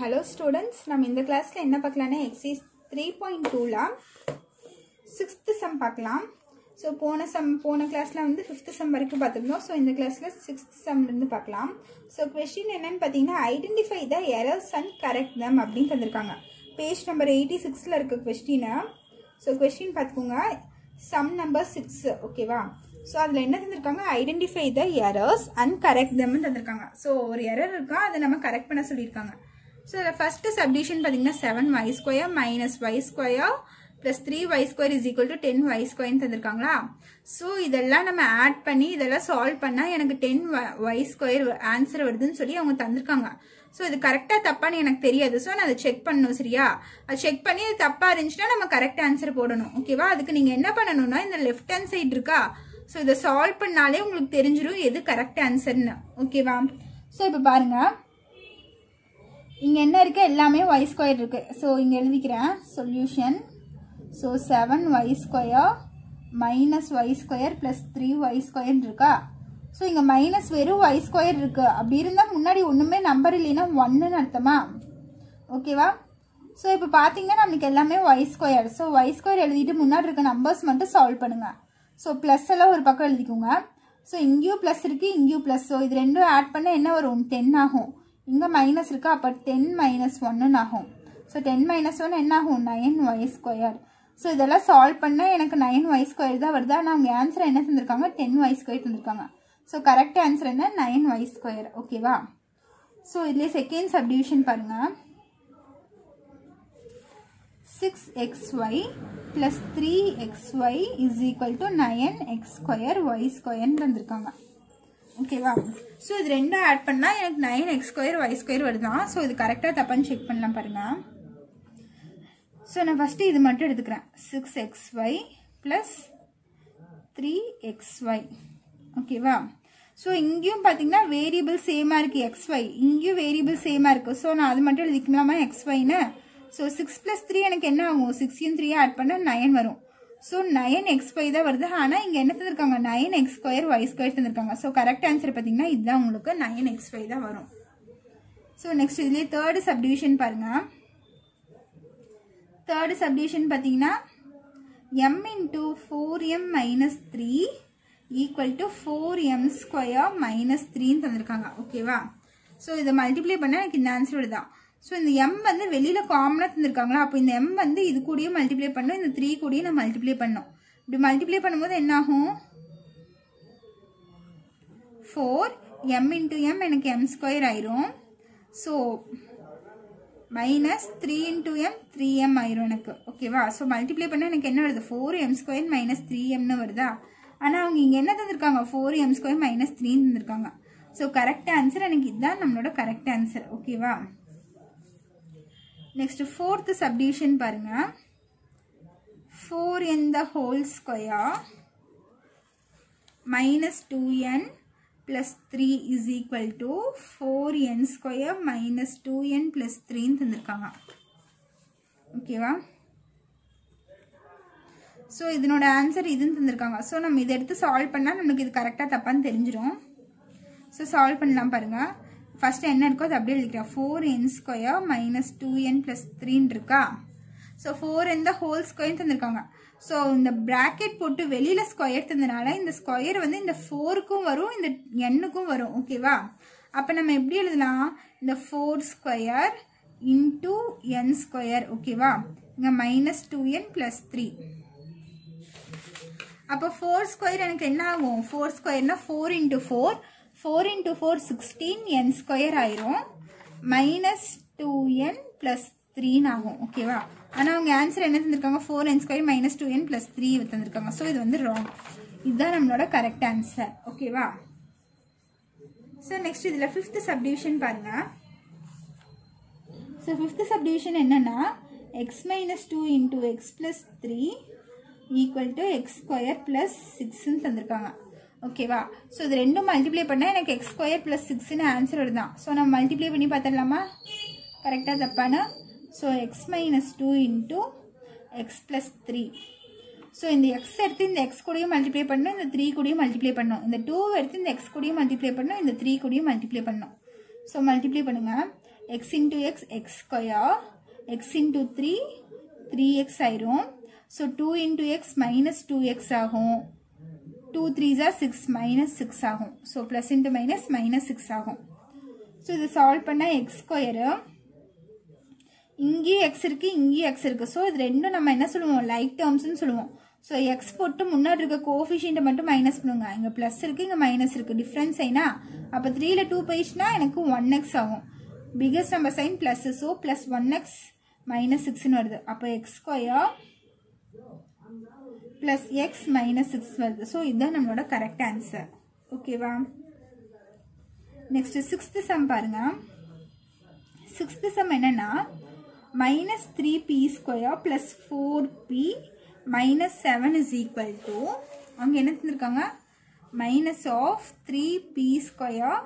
Hello students நம்ம இந்த கிளாஸில் என்ன பார்க்கலான்னா எக்ஸைஸ் த்ரீ பாயிண்ட் டூவில் சிக்ஸ்த்து சம் பார்க்கலாம். ஸோ போன சம் போன கிளாஸில் வந்து ஃபிஃப்த்து சம் வரைக்கும் பார்த்துருந்தோம். ஸோ இந்த கிளாஸில் சிக்ஸ்த் சம்லேருந்து பார்க்கலாம். ஸோ கொஸ்டின் என்னன்னு பார்த்தீங்கன்னா identify the errors and correct them அப்படின்னு தந்திருக்காங்க. பேஜ் நம்பர் எயிட்டி சிக்ஸில் இருக்க கொஸ்டினை ஸோ கொஸ்டின் பார்த்துக்கோங்க. சம் நம்பர் சிக்ஸ் ஓகேவா ஸோ அதில் என்ன தந்திருக்காங்க? Identify the errors and correct தம்னு தந்திருக்காங்க. ஸோ ஒரு எரர் இருக்கா? அதை நம்ம கரெக்ட் பண்ண சொல்லியிருக்காங்க. ஸோ இதில் ஃபஸ்ட்டு சப்டிஷன் பார்த்தீங்கன்னா seven Y square minus Y square plus three Y square is equal to ten Y ஸ்கொயர்னு தந்திருக்காங்களா? ஸோ இதெல்லாம் நம்ம ஆட் பண்ணி இதெல்லாம் சால்வ் பண்ணால் எனக்கு டென் ஒய் ஸ்கொயர் ஆன்சர் வருதுன்னு சொல்லி அவங்க தந்திருக்காங்க. ஸோ இது கரெக்டாக தப்பான்னு எனக்கு தெரியாது. ஸோ நான் அதை செக் பண்ணணும் சரியா? அது செக் பண்ணி அது தப்பாக இருந்துச்சுன்னா நம்ம கரெக்ட் ஆன்சர் போடணும். ஓகேவா அதுக்கு நீங்கள் என்ன பண்ணணும்னா இந்த லெஃப்ட் ஹேண்ட் சைடு இருக்கா? ஸோ இதை சால்வ் பண்ணாலே உங்களுக்கு தெரிஞ்சிடும் எது கரெக்ட் ஆன்சர்னு ஓகேவா ஸோ இப்போ பாருங்கள் இங்கே என்ன இருக்குது எல்லாமே ஒய் ஸ்கொயர் இருக்குது ஸோ இங்கே எழுதிக்கிறேன். Solution so seven Y square minus Y square plus three Y square இருக்கா? ஸோ இங்கே மைனஸ் வெறும் ஒய் ஸ்கொயர் இருக்குது அப்படி இருந்தால் முன்னாடி ஒன்றுமே நம்பர் இல்லைன்னா ஒன்றுன்னு அர்த்தமா? ஓகேவா ஸோ இப்போ பார்த்தீங்கன்னா நம்மளுக்கு எல்லாமே Y square so Y square எழுதிட்டு முன்னாடி இருக்க நம்பர்ஸ் மட்டும் சால்வ் பண்ணுங்கள் ஸோ ப்ளஸ் எல்லாம் ஒரு பக்கம் எழுதிக்கோங்க. ஸோ இங்கேயும் ப்ளஸ் இருக்குது இங்கேயும் ப்ளஸ் ஸோ இது ரெண்டும் ஆட் பண்ண என்ன வரும்? டென் ஆகும். இங்கே மைனஸ் இருக்கா? அப்போ டென் மைனஸ் ஒன்றுன்னு ஆகும். ஸோ டென் மைனஸ் ஒன் என்ன ஆகும்? நைன் ஒய் ஸ்கொயர் ஸோ இதெல்லாம் சால்வ் பண்ணால் எனக்கு நைன் ஒய் ஸ்கொயர் தான் வருது. ஆனால் அவங்க ஆன்சர் என்ன தந்திருக்காங்க? டென் ஒய் ஸ்கொயர் தந்திருக்காங்க. ஸோ கரெக்ட் ஆன்சர் என்ன? நைன் ஒய் ஸ்கொயர் ஓகேவா ஸோ இதுலேயே செகண்ட் சப்டிவிஷன் பாருங்கள் six X Y plus three X Y is equal to nine X square Y ஸ்கொயர்னு தந்திருக்காங்க. ஓகேவா ஸோ இது ரெண்டும் ஆட் பண்ணால் எனக்கு nine X square Y square வருதான் ஸோ இது கரெக்டாக தப்பான்னு செக் பண்ணலாம் பாருங்கள் ஸோ நான் ஃபஸ்ட்டு இது மட்டும் எடுத்துக்கிறேன். Six X Y plus three X Y ஓகேவா ஸோ இங்கேயும் பார்த்தீங்கன்னா வேரியபிள் சேமாக இருக்குது எக்ஸ் ஒய் இங்கேயும் வேரியபிள் சேமாக இருக்குது ஸோ நான் அது மட்டும் எழுதிக்கலாமா எக்ஸ் ஒய்னு ஸோ சிக்ஸ் ப்ளஸ் த்ரீ எனக்கு என்ன ஆகும்? சிக்ஸையும் த்ரீ ஆட் பண்ணால் நயன் வரும். ஸோ நயன் எக்ஸ் ஃபைவ் தான் வருது. ஆனால் இங்கே என்ன தந்திருக்காங்க? Nine X square Y square தந்திருக்காங்க. ஸோ கரெக்ட் ஆன்சர் பார்த்தீங்கன்னா இதுதான் உங்களுக்கு நயன் எக்ஸ் ஃபைவ் தான் வரும். ஸோ நெக்ஸ்ட் இதுலேயே தேர்டு சப்டிவிஷன் பாருங்கள் தேர்டு சப்டிவிஷன் பார்த்தீங்கன்னா M into four M minus three equal to four M square minus த்ரீன்னு தந்திருக்காங்க. ஓகேவா ஸோ இதை மல்டிப்ளை பண்ணால் எனக்கு இந்த ஆன்சர் தான். ஸோ இந்த எம் வந்து வெளியில் காமனாக தந்திருக்காங்களா? அப்போ இந்த எம் வந்து இது கூடயும் மல்டிப்ளை பண்ணும் இந்த த்ரீ கூடயும் நான் மல்டிப்ளை பண்ணும். இப்படி மல்டிப்ளை பண்ணும்போது என்ன ஆகும் ஃபோர் எம் இன்ட்டு எம் எனக்கு எம் ஸ்கொயர் ஆயிரும். So minus three into M three M ஆயிரும் எனக்கு. ஓகேவா ஸோ மல்டிப்ளை பண்ணால் எனக்கு என்ன வருது? Four M square minus three எம்னு வருதா? ஆனால் அவங்க இங்கே என்ன தந்திருக்காங்க? ஃபோர் எம் ஸ்கொயர் மைனஸ் த்ரீன்னு தந்திருக்காங்க. ஸோ கரெக்ட் ஆன்சர் எனக்கு இதுதான் நம்மளோட கரெக்ட் ஆன்சர் ஓகேவா நெக்ஸ்ட் ஃபோர்த்து சப்டிவிஷன் பாருங்கள் four N the whole square minus two N plus three is equal to four N square minus two N plus த்ரீன்னு தந்திருக்காங்க. ஓகேவா ஸோ இதனோட ஆன்சர் இதுன்னு தந்திருக்காங்க. ஸோ நம்ம இதை எடுத்து சால்வ் பண்ணால் நம்மளுக்கு இது கரெக்டாக தப்பான்னு தெரிஞ்சிடும் ஸோ சால்வ் பண்ணலாம் பாருங்கள் ஃபஸ்ட்டு என்ன இருக்கோ அது அப்படியே எழுதிக்கிறேன். Four n square minus two n plus த்ரீன்னு இருக்கா? ஸோ ஃபோர் என் தான் ஹோல் ஸ்கொயர் தந்திருக்காங்க. ஸோ இந்த ப்ராக்கெட் போட்டு வெளியில் ஸ்கொயர் தந்தனால இந்த ஸ்கொயர் வந்து இந்த ஃபோருக்கும் வரும் இந்த எண்ணுக்கும் வரும். ஓகேவா அப்போ நம்ம எப்படி எழுதலாம்? இந்த four square into n square ஓகேவா இங்கே minus two n plus three அப்போ ஃபோர் ஸ்கொயர் எனக்கு என்ன ஆகும்? Four ஸ்கொயர்னா four into four four into four sixteen n square ஆயிரும். மைனஸ் டூ என் ப்ளஸ் த்ரீன்னு ஆகும். ஓகேவா ஆனால் அவங்க ஆன்சர் என்ன தந்திருக்காங்க? Four n square minus two n plus three தந்திருக்காங்க. ஸோ இது வந்து ராங் இதுதான் நம்மளோட கரெக்ட் ஆன்சர் ஓகேவா ஸோ நெக்ஸ்ட் இதில் ஃபிஃப்த் சப்டிவிஷன் பாருங்க. ஸோ ஃபிஃப்த் சப்டிவிஷன் என்னன்னா x minus two into x plus three equal to x square plus சிக்ஸ்ன்னு தந்திருக்காங்க. ஓகேவா ஸோ இது ரெண்டும் மல்டிப்ளை பண்ணால் எனக்கு எக்ஸ் ஸ்கொயர் ப்ளஸ் சிக்ஸ்னு ஆன்சர் வருதான் ஸோ நம்ம மல்டிப்ளை பண்ணி பார்த்துடலாமா? கரெக்டாக தப்பான? So x minus two into x plus three so இந்த எக்ஸ் எடுத்து இந்த எக்ஸ் கூடயும் மல்டிப்ளை பண்ணணும் இந்த த்ரீ கூடயும் மல்டிப்ளை பண்ணணும். இந்த டூ எடுத்து இந்த எக்ஸ் கூடயும் மல்டிப்ளை பண்ணணும் இந்த த்ரீ கூடயும் மல்டிப்ளை பண்ணணும். ஸோ மல்டிப்ளை பண்ணுங்கள் x into x x square x into three three x ஆயிரும். So two into x minus two x ஆகும். டூ த்ரீஸா சிக்ஸ் மைனஸ் சிக்ஸ் ஆகும். So plus into minus minus six ஆகும். So இது solve பண்ணால் X square இங்கேயும் X இருக்குது இங்கேயும் எக்ஸ் இருக்குது ஸோ இது ரெண்டும் நம்ம என்ன சொல்லுவோம்? லைக் டேர்ம்ஸ்னு சொல்லுவோம். ஸோ எக்ஸ் போட்டு முன்னாடி இருக்க கோஃபிஷியண்ட்டை மட்டும் மைனஸ் பண்ணுங்க. இங்கே ப்ளஸ் இருக்குது இங்கே மைனஸ் இருக்குது டிஃப்ரென்ஸ் ஐனா அப்போ த்ரீயில் டூ போயிடுச்சுன்னா எனக்கு ஒன் எக்ஸ் ஆகும். Biggest number sign plus so plus one x minus சிக்ஸ்னு வருது. அப்போ x square plus x minus six வருது ஸோ இதுதான் நம்மளோட கரெக்ட் ஆன்சர் ஓகேவா நெக்ஸ்ட்டு சிக்ஸ்த்து சம் பாருங்கள் சிக்ஸ்த்து சம் என்னென்னா minus three p square plus four p minus seven is equal to அங்கே என்ன தந்திருக்காங்க? Minus of three p square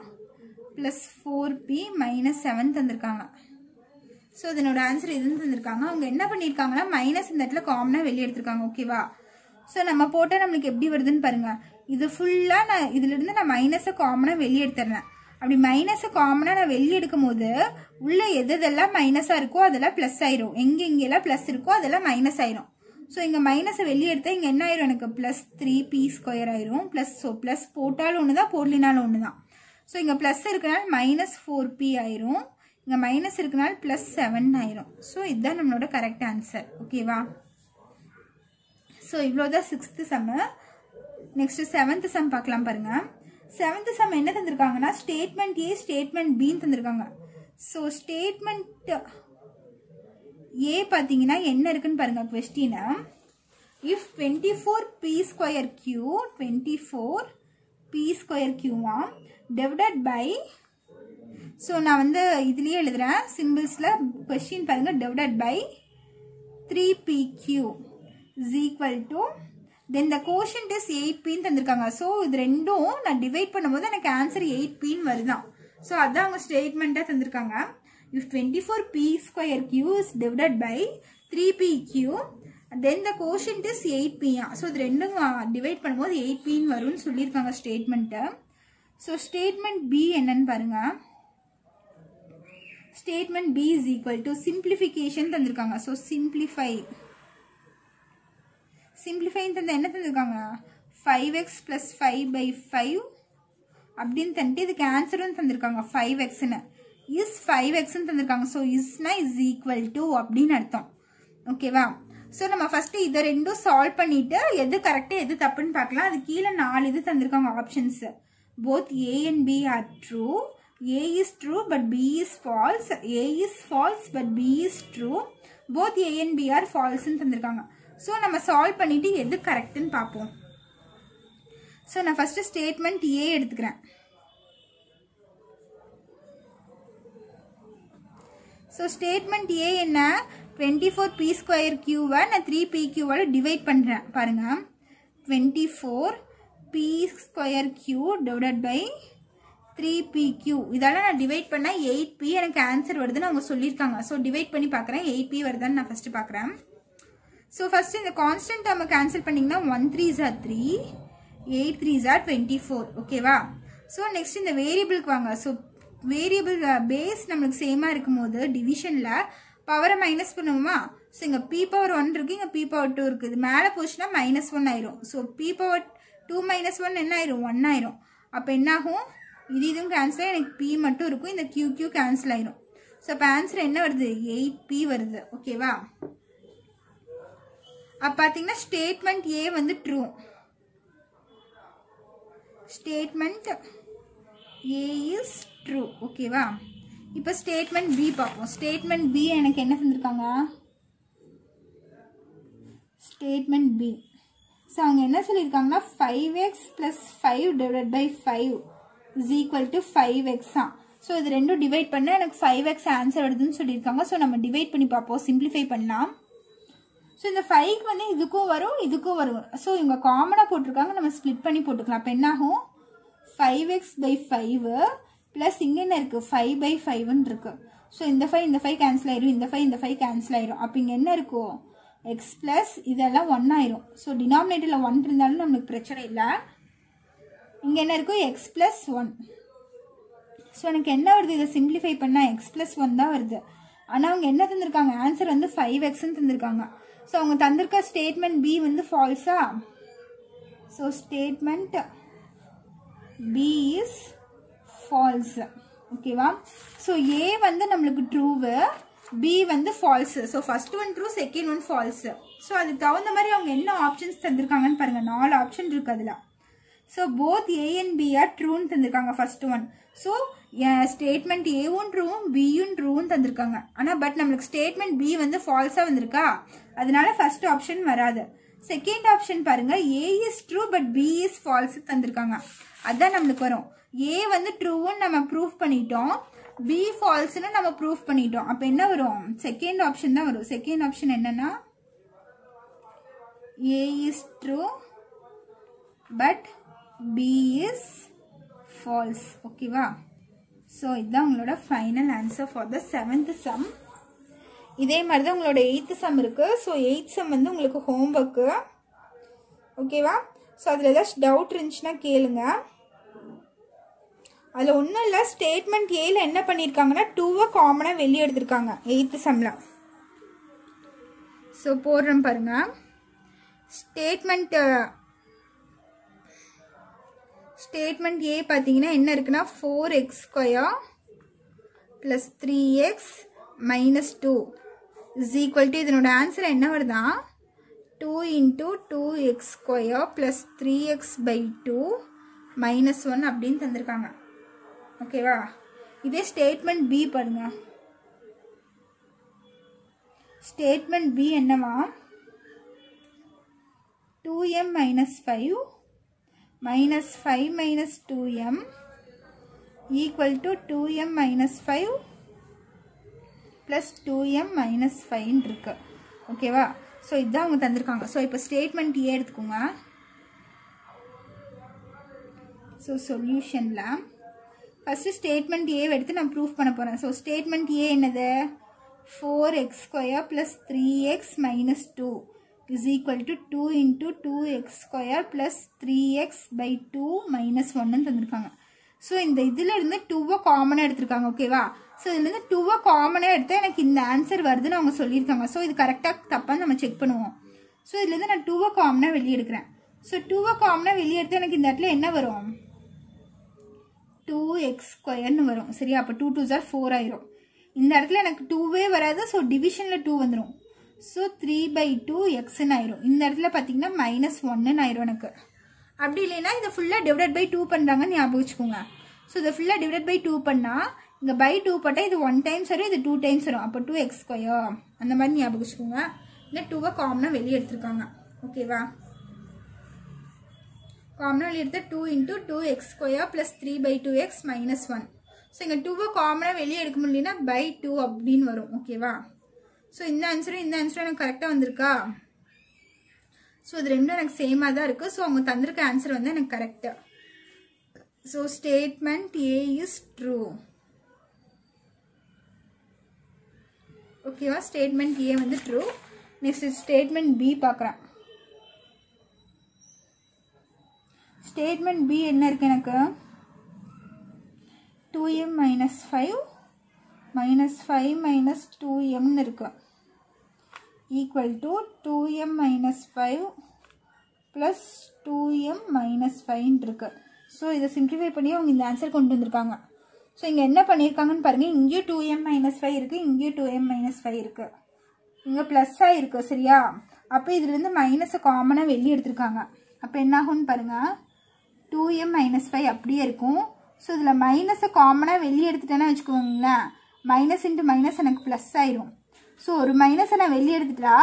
plus four p minus seven தந்திருக்காங்க. ஸோ இதனோட ஆன்சர் இதுன்னு தந்திருக்காங்க? அவங்க என்ன பண்ணியிருக்காங்கன்னா மைனஸ் இந்த இடத்துல காமனாக வெளியே எடுத்திருக்காங்க. ஓகேவா ஸோ நம்ம போட்டால் நம்மளுக்கு எப்படி வருதுன்னு பாருங்க. இது ஃபுல்லாக நான் இதுலேருந்து நான் மைனஸை காமனாக வெளியே எடுத்துடுறேன் அப்படி மைனஸை காமனாக நான் வெளியே எடுக்கும் போது உள்ளே எது எதெல்லாம் மைனஸாக இருக்கோ அதெல்லாம் ப்ளஸ் ஆயிரும். எங்கே எங்கெல்லாம் ப்ளஸ் இருக்கோ அதெல்லாம் மைனஸ் ஆயிரும். ஸோ இங்கே மைனஸை வெளியே எடுத்தால் இங்கே என்ன ஆயிரும் எனக்கு? ப்ளஸ் த்ரீ பி ஸ்கொயர் ஆயிரும். ப்ளஸ் ஸோ ப்ளஸ் போட்டாலும் ஒன்று தான் போடலினாலும் ஒன்று தான் ஸோ இங்கே ப்ளஸ் இருக்கனால மைனஸ் ஃபோர் பி ஆயிரும். இங்கே மைனஸ் இருக்கனால ப்ளஸ் செவன் ஆயிரும். ஸோ இதுதான் நம்மளோட கரெக்ட் ஆன்சர் ஓகேவா ஸோ இவ்வளோதான் sixth sum next seventh sum பார்க்கலாம் பாருங்கள் செவன்த்து செம் என்ன தந்திருக்காங்கன்னா ஸ்டேட்மெண்ட் ஏ ஸ்டேட்மெண்ட் பின்னு தந்திருக்காங்க. ஸோ ஸ்டேட்மெண்ட் ஏ பார்த்தீங்கன்னா என்ன இருக்குன்னு பாருங்க கொஸ்டினை if twenty four p square q twenty four p square கியூவா divided by so நான் வந்து இதுலேயே எழுதுறேன். சிம்பிள்ஸில் கொஸ்டின் பாருங்கள் divided by three p q is equal to then the quotient is eight பின்னு தந்திருக்காங்க. ஸோ இது ரெண்டும் நான் டிவைட் பண்ணும்போது எனக்கு ஆன்சர் எயிட் பின்னு வருதான். ஸோ அதான் அவங்க ஸ்டேட்மெண்ட்டாக தந்திருக்காங்க. If twenty four p square q is divided by three p q then the quotient is eight Pia so இது ரெண்டும் டிவைட் பண்ணும்போது எயிட் பின்னு வரும்னு சொல்லியிருக்காங்க ஸ்டேட்மெண்ட்டை ஸோ ஸ்டேட்மெண்ட் பி என்னன்னு பாருங்கள் statement B is equal to simplification தந்திருக்காங்க. ஸோ சிம்பிளிஃபை சிம்பிளிஃபைன்னு தந்தால் என்ன தந்திருக்காங்க? Five x plus five by five அப்படின்னு தந்துட்டு இதுக்கு ஆன்சரும் தந்திருக்காங்க ஃபைவ் எக்ஸ்னு இஸ் ஃபைவ் எக்ஸ்ன்னு தந்திருக்காங்க. ஸோ இஸ்னா இஸ் ஈக்குவல் டு அப்படின்னு அர்த்தம். ஓகேவா ஸோ நம்ம ஃபஸ்ட்டு இதை ரெண்டும் சால்வ் பண்ணிட்டு எது கரெக்டாக எது தப்புன்னு பார்க்கலாம். அது கீழே நாலு இது தந்திருக்காங்க options both A and B are true A is true but B is false A is false but B is true both A and B are ஃபால்ஸ்ன்னு தந்திருக்காங்க. ஸோ நம்ம சால்வ் பண்ணிவிட்டு எது கரெக்டுன்னு பார்ப்போம். ஸோ நான் ஃபஸ்ட்டு ஸ்டேட்மெண்ட் ஏ எடுத்துக்கிறேன். So statement A என்ன? Twenty four B square கியூவை நான் த்ரீ பி கியூவால் டிவைட் பண்ணுறேன் பாருங்கள் twenty four p square q divide by three p q இதெல்லாம் நான் டிவைட் பண்ணால் எயிட் பி எனக்கு ஆன்சர் வருதுன்னு அவங்க சொல்லியிருக்காங்க. ஸோ டிவைட் பண்ணி பார்க்குறேன். எயிட் பி வருதான்னு நான் ஃபஸ்ட்டு பார்க்குறேன். ஸோ ஃபஸ்ட்டு இந்த கான்ஸ்டன்ட் டேர்மை கேன்சல் பண்ணிங்கன்னா ஒன் த்ரீ ஜார் த்ரீ எயிட் த்ரீ ஜார் டுவெண்ட்டி ஃபோர் ஓகேவா ஸோ நெக்ஸ்ட் இந்த வேரியபிளுக்கு வாங்க. ஸோ வேரியபிள் பேஸ் நம்மளுக்கு சேமாக இருக்கும்போது டிவிஷனில் பவரை மைனஸ் பண்ணுவோமா? ஸோ இங்கே பி பவர் ஒன் இருக்குது இங்கே பி பவர் டூ இருக்குது மேலே போச்சுன்னா மைனஸ் ஒன் ஆயிரும். So p power two minus one என்ன ஆயிரும்? ஒன் ஆயிரும். அப்போ என்னாகும் இது இதுவும் கேன்சல் எனக்கு பி மட்டும் இருக்கும். இந்த கியூ கியூ கேன்சல் ஆயிரும். ஸோ அப்போ ஆன்சர் என்ன வருது? எயிட் பி வருது. ஓகேவா அப்போ பார்த்தீங்கன்னா ஸ்டேட்மெண்ட் ஏ வந்து true statement A is true ஓகேவா இப்போ ஸ்டேட்மெண்ட் பி பார்ப்போம் ஸ்டேட்மெண்ட் பி எனக்கு என்ன தந்திருக்காங்க? ஸ்டேட்மெண்ட் பி ஸோ அவங்க என்ன சொல்லியிருக்காங்கன்னா five x plus five divide by five is equal to five x தான். ஸோ இது ரெண்டும் டிவைட் பண்ண எனக்கு ஃபைவ் எக்ஸ் ஆன்சர் வருதுன்னு சொல்லியிருக்காங்க ஸோ நம்ம டிவைட் பண்ணி பார்ப்போம் சிம்பிளிஃபை பண்ணலாம். ஸோ இந்த ஃபைவ்க்கு வந்து இதுக்கும் வரும் இதுக்கும் வரும். ஸோ இவங்க காமனாக போட்டிருக்காங்க. நம்ம ஸ்ப்ளிட் பண்ணி போட்டுக்கலாம். அப்போ என்னாகும்? Five x by five plus இங்கே என்ன இருக்குது ஃபைவ் பை ஃபைவ்னு இருக்குது ஸோ இந்த ஃபைவ் இந்த ஃபைவ் கேன்சல் ஆயிரும். இந்த ஃபைவ் இந்த ஃபைவ் கேன்சல் ஆயிரும். அப்போ இங்கே என்ன இருக்கும் எக்ஸ் ப்ளஸ் இதெல்லாம் ஒன் ஆயிரும். ஸோ டினாமினேட்டரில் ஒன் இருந்தாலும் நம்மளுக்கு பிரச்சனை இல்லை. இங்கே என்ன இருக்கும் எக்ஸ் ப்ளஸ் ஒன் ஸோ எனக்கு என்ன வருது? இதை சிம்பிளிஃபை பண்ணால் எக்ஸ் ப்ளஸ் ஒன் தான் வருது. ஆனால் அவங்க என்ன தந்திருக்காங்க? ஆன்சர் வந்து ஃபைவ் எக்ஸ்ன்னு தந்திருக்காங்க. ஸோ அவங்க தந்திருக்க ஸ்டேட்மெண்ட் பி வந்து ஃபால்ஸா so statement B is false ஓகேவா ஸோ ஏ வந்து நம்மளுக்கு ட்ரூவு பி வந்து false so first one true second one false so அதுக்கு தகுந்த மாதிரி அவங்க என்ன ஆப்ஷன்ஸ் தந்திருக்காங்கன்னு பாருங்கள் நாலு ஆப்ஷன் இருக்குது அதில். So both A and B are ட்ரூன்னு தந்திருக்காங்க ஃபர்ஸ்ட் ஒன் ஸோ ஸ்டேட்மெண்ட் ஏவும் ட்ரூவும் பியும் ட்ரூவும் தந்திருக்காங்க. ஆனால் பட் நம்மளுக்கு ஸ்டேட்மெண்ட் பி வந்து ஃபால்ஸாக வந்திருக்கா? அதனால ஃபர்ஸ்ட் ஆப்ஷன் வராது. செகண்ட் ஆப்ஷன் பாருங்க A is true but B is false தந்திருக்காங்க. அதுதான் நம்மளுக்கு வரும். ஏ வந்து ட்ரூவும் நம்ம ப்ரூஃப் பண்ணிட்டோம். பி ஃபால்ஸ்னு நம்ம ப்ரூஃப் பண்ணிட்டோம். அப்போ என்ன வரும்? செகண்ட் ஆப்ஷன் தான் வரும். செகண்ட் ஆப்ஷன் என்னன்னா A is true but B is false ஓகேவா ஸோ இதுதான் உங்களோட final answer for the seventh sum இதே மாதிரி தான் உங்களோட எயித்து சம் இருக்குது ஸோ எயித் சம் வந்து உங்களுக்கு ஹோம் ஒர்க்கு ஓகேவா ஸோ அதில் ஏதாச்சும் டவுட் இருந்துச்சுன்னா கேளுங்க. அதில் ஒன்றும் இல்லை ஸ்டேட்மெண்ட் ஏல என்ன பண்ணியிருக்காங்கன்னா டூவை காமனாக வெளியே எடுத்திருக்காங்க எயித்து சம்மில் ஸோ போடுறோம் பாருங்கள் ஸ்டேட்மெண்ட்டு ஸ்டேட்மெண்ட் ஏ பார்த்தீங்கன்னா என்ன இருக்குன்னா four x square plus three x minus two is equal to இதனோட ஆன்சர் என்ன வருதா? Two into two x square plus three x by two minus one அப்படின்னு தந்திருக்காங்க. ஓகேவா இதே ஸ்டேட்மெண்ட் பி பாருங்க. ஸ்டேட்மெண்ட் பி என்னவா? Two m minus five minus 5 minus 2m equal to 2m minus 5 plus 2m minus 5 இருக்கு okay வா so இத்தான் உங்கள் தந்திருக்காங்க so இப்போ statement ஏ எடுத்துக்குங்க so solutionல first statement ஏ எடுத்து நான் proof பண்ண போகிறேன் so statement ஏ என்னது 4x square plus 3x minus 2 is equal to 2 into 2x square plus 3x by 2 minus 1 தந்திருக்காங்க. ஸோ இந்த இதிலிருந்து டூவை காமனாக எடுத்திருக்காங்க ஓகேவா ஸோ இதுலேருந்து டூவை காமனாக எடுத்தால் எனக்கு இந்த ஆன்சர் வருதுன்னு அவங்க சொல்லியிருக்காங்க. ஸோ இது கரெக்டாக தப்பான்னு நம்ம செக் பண்ணுவோம். ஸோ இதுலேருந்து நான் டூவை காமனாக வெளியே எடுக்கிறேன் ஸோ டூவை காமனாக வெளியே எனக்கு இந்த இடத்துல என்ன வரும்? டூ எக்ஸ் ஸ்கொயர்னு வரும். சரியா? அப்போ டூ டூ ஜார் ஃபோர் ஆயிரும். இந்த இடத்துல எனக்கு டூவே வராது. ஸோ டிவிஷனில் டூ வந்துடும் ஸோ த்ரீ பை டூ எக்ஸ்ன்னு ஆயிரும். இந்த இடத்துல பார்த்தீங்கன்னா மைனஸ் ஒன்னுன்னு ஆயிரும் எனக்கு. அப்படி இல்லைன்னா இதை ஃபுல்லாக டிவைட் பை டூ பண்ணுறாங்கன்னு ஞாபகம் வச்சுக்கோங்க. ஸோ இதை ஃபுல்லாக டிவைட் பை டூ பண்ணால் இங்கே பை டூ போட்டால் இது ஒன் டைம்ஸ் வரும் இது டூ டைம்ஸ் வரும். அப்போ டூ எக்ஸ் ஸ்கொயர் அந்த மாதிரி ஞாபகம் வச்சுக்கோங்க. இந்த டூவை காமனாக வெளியே எடுத்துருக்காங்க. ஓகேவா காமனாக வெளியே எடுத்தால் two into two x square plus three by two x minus one so இங்கே டூவை காமனாக வெளியே எடுக்க முடியலன்னா பை டூ அப்படின்னு வரும். ஓகேவா ஸோ இந்த ஆன்சரும் இந்த ஆன்சரும் எனக்கு கரெக்டாக வந்திருக்கா? ஸோ இது ரெண்டும் எனக்கு சேமாக தான் இருக்குது ஸோ அவங்க தந்திருக்க ஆன்சர் வந்து எனக்கு கரெக்டாக so statement A is true ஓகேவா ஸ்டேட்மெண்ட் ஏ வந்து ட்ரூ நெக்ஸ்ட் ஸ்டேட்மெண்ட் பி பார்க்குறேன். ஸ்டேட்மெண்ட் பி என்ன இருக்குது எனக்கு? Two m minus five minus five minus two எம்னு இருக்குது equal to two m minus five plus two m minus ஃபைவ்னு இருக்கு so இதை சிம்ப்ளிஃபை பண்ணி அவங்க இந்த ஆன்சர் கொண்டு வந்திருக்காங்க ஸோ இங்கே என்ன பண்ணியிருக்காங்கன்னு பாருங்கள் இங்கேயும் டூ எம் மைனஸ் ஃபைவ் இருக்குது இங்கேயும் டூ எம் மைனஸ் ஃபைவ் இருக்குது இங்கே ப்ளஸ்ஸாக இருக்குது சரியா? அப்போ இதுலேருந்து மைனஸை காமனாக வெளியே எடுத்திருக்காங்க. அப்போ என்ன ஆகும்னு பாருங்கள் டூ எம் மைனஸ் ஃபைவ் அப்படியே இருக்கும். ஸோ இதில் மைனஸை காமனாக வெளியே எடுத்துட்டேன்னா வச்சுக்கோங்களேன். மைனஸ் இன்ட்டு மைனஸ் எனக்கு ப்ளஸ் ஆயிரும். ஸோ ஒரு மைனஸை நான் வெளியே எடுத்துட்டா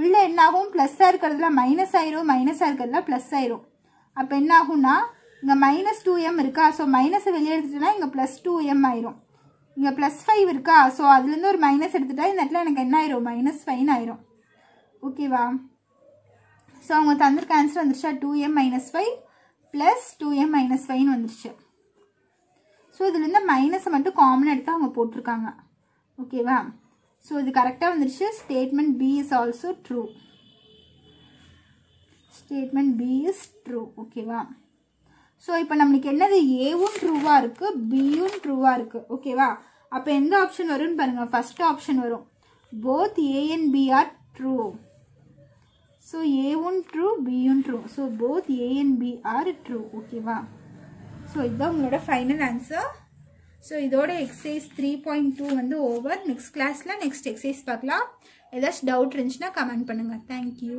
உள்ளே என்ன ஆகும் ப்ளஸ்ஸாக இருக்கிறதுல மைனஸ் ஆயிரும் மைனஸாக இருக்கிறதுல ப்ளஸ் ஆயிரும். அப்போ என்ன ஆகும்னா இங்கே மைனஸ் டூ எம் இருக்கா? ஸோ மைனஸை வெளியே எடுத்துட்டோன்னா இங்கே ப்ளஸ் டூ எம் ஆயிரும். இங்கே ப்ளஸ் ஃபைவ் இருக்கா? ஸோ அதுலேருந்து ஒரு மைனஸ் எடுத்துட்டா இந்த இடத்துல எனக்கு என்ன ஆயிரும்? மைனஸ் ஃபைன் ஆயிரும். ஓகேவா ஸோ அவங்க தந்திருக்க ஆன்சர் வந்துருச்சா? Two m minus five plus two m minus ஃபைவ்னு வந்துருச்சு. ஸோ இதுலேருந்து மைனஸை மட்டும் காமன் எடுத்து அவங்க போட்டிருக்காங்க. ஓகேவா ஸோ இது கரெக்டாக வந்துருச்சு. Statement B is also true statement B is true ஓகேவா ஸோ இப்போ நம்மளுக்கு என்னது ஏவும் ட்ரூவாக இருக்குது பியும் ட்ரூவாக இருக்குது ஓகேவா அப்போ எந்த ஆப்ஷன் வரும்னு பாருங்கள் ஃபஸ்ட் ஆப்ஷன் வரும். Both A and B are true so ஏவும் ட்ரூ பியும் true so both A and B are true ஓகேவா ஸோ இதுதான் உங்களோட ஃபைனல் ஆன்சர் ஸோ இதோட எக்ஸசைஸ் த்ரீ பாயிண்ட் டூ வந்து ஓவர் நெக்ஸ்ட் கிளாஸில் நெக்ஸ்ட் எக்ஸசைஸ் பார்க்கலாம். ஏதாச்சும் டவுட் இருந்துச்சுன்னா கமெண்ட் பண்ணுங்கள் தேங்க்யூ